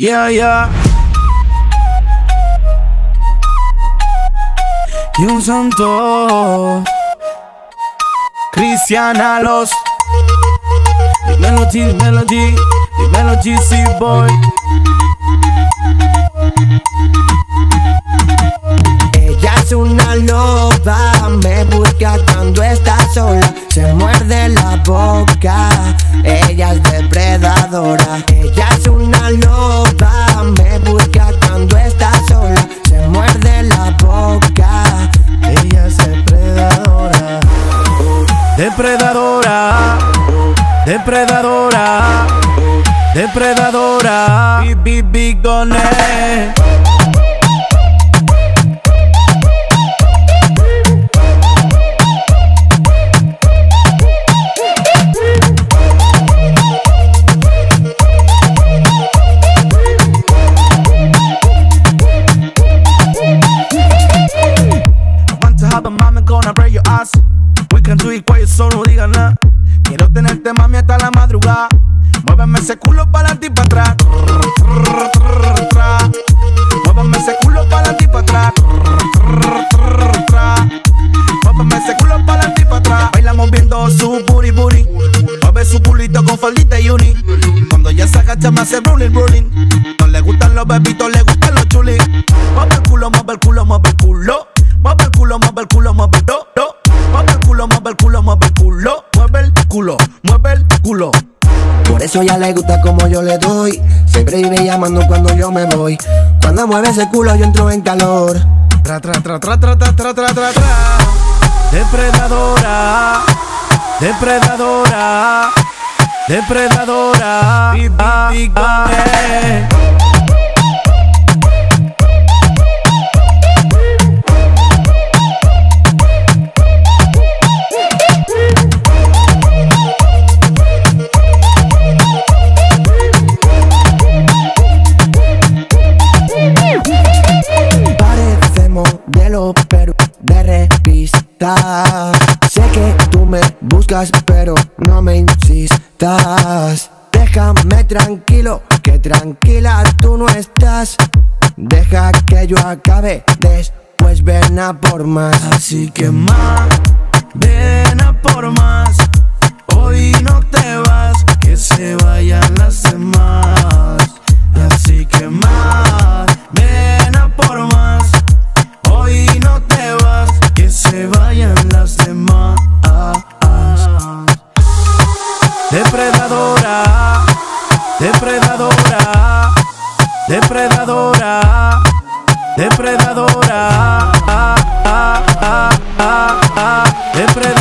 Yeah, yeah. Y un santo. Cristiana Los. Melody, Melody, Melody, C Boy. Ella es una loba, me busca cuando está sola, se muerde la boca, depredadora, depredadora. Big, big, big mami gonna break your ass. We can do it quiet, solo no diga nada. Quiero tenerte mami hasta la madrugada. Muéveme ese culo para y para atrás. Muéveme ese culo para y para atrás. Muéveme ese culo para y para atrás. Bailamos viendo su booty booty. Mueve su culito con faldita y uni. Cuando ella se agacha me hace rolling rolling. No le gustan los bebitos, le gustan los chulis. Mueve el culo, mueve el culo, mueve el culo. Mueve el culo, mueve el culo, mueve el do, eso ya le gusta como yo le doy. Siempre viene llamando cuando yo me voy. Cuando mueve ese culo yo entro en calor. Tra, tra, tra, tra, tra, tra, tra, tra, tra, tra. Depredadora, depredadora, depredadora. Big, big, big Sé que tú me buscas, pero no me insistas. Déjame tranquilo, que tranquila tú no estás. Deja que yo acabe, después ven a por más. Así que más, ven a por más. depredadora, depredadora, ah, ah, ah, ah depredadora.